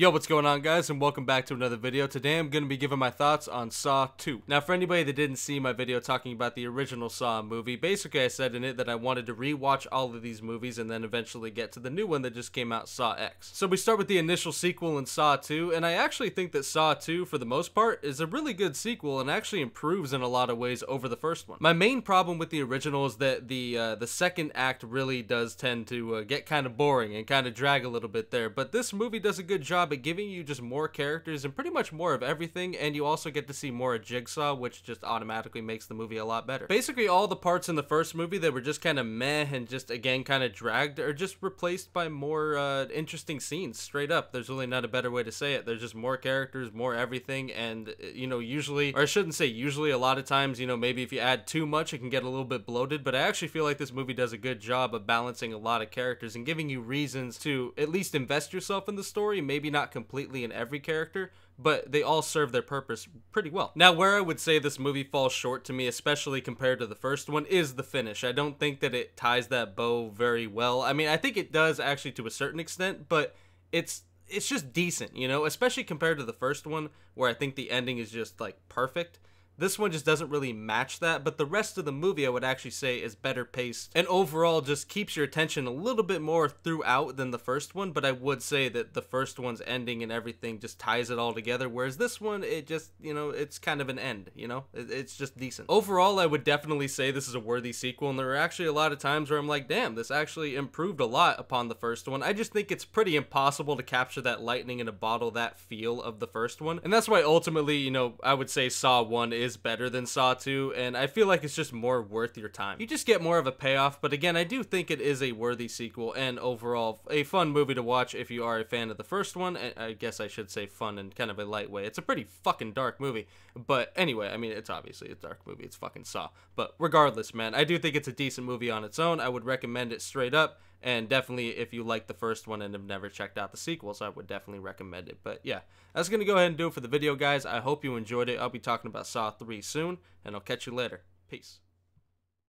Yo, what's going on guys and welcome back to another video. Today I'm going to be giving my thoughts on Saw 2. Now for anybody that didn't see my video talking about the original Saw movie, basically I said in it that I wanted to rewatch all of these movies and then eventually get to the new one that just came out, Saw X. So we start with the initial sequel in Saw 2 and I actually think that Saw 2 for the most part is a really good sequel and actually improves in a lot of ways over the first one. My main problem with the original is that the uh, the second act really does tend to uh, get kind of boring and kind of drag a little bit there, but this movie does a good job at giving you just more characters and pretty much more of everything, and you also get to see more of Jigsaw, which just automatically makes the movie a lot better. Basically, all the parts in the first movie that were just kind of meh and just again kind of dragged are just replaced by more uh, interesting scenes. Straight up, there's really not a better way to say it. There's just more characters, more everything, and you know, usually, or I shouldn't say usually, a lot of times, you know, maybe if you add too much, it can get a little bit bloated, but I actually feel like this movie does a good job of balancing a lot of characters and giving you reasons to at least invest yourself in the story, maybe not completely in every character, but they all serve their purpose pretty well. Now, where I would say this movie falls short to me, especially compared to the first one, is the finish. I don't think that it ties that bow very well. I mean, I think it does actually to a certain extent, but it's it's just decent, you know, especially compared to the first one where I think the ending is just like perfect. This one just doesn't really match that, but the rest of the movie I would actually say is better paced and overall just keeps your attention a little bit more throughout than the first one, but I would say that the first one's ending and everything just ties it all together, whereas this one, it just, you know, it's kind of an end, you know? It's just decent. Overall, I would definitely say this is a worthy sequel, and there are actually a lot of times where I'm like, damn, this actually improved a lot upon the first one. I just think it's pretty impossible to capture that lightning in a bottle, that feel of the first one, and that's why ultimately, you know, I would say Saw 1 is is better than Saw 2, and I feel like it's just more worth your time. You just get more of a payoff, but again, I do think it is a worthy sequel and overall a fun movie to watch if you are a fan of the first one. I guess I should say fun in kind of a light way. It's a pretty fucking dark movie, but anyway, I mean, it's obviously a dark movie. It's fucking Saw. But regardless, man, I do think it's a decent movie on its own. I would recommend it straight up. And definitely, if you like the first one and have never checked out the sequels, I would definitely recommend it. But yeah, that's going to go ahead and do it for the video, guys. I hope you enjoyed it. I'll be talking about Saw 3 soon, and I'll catch you later. Peace.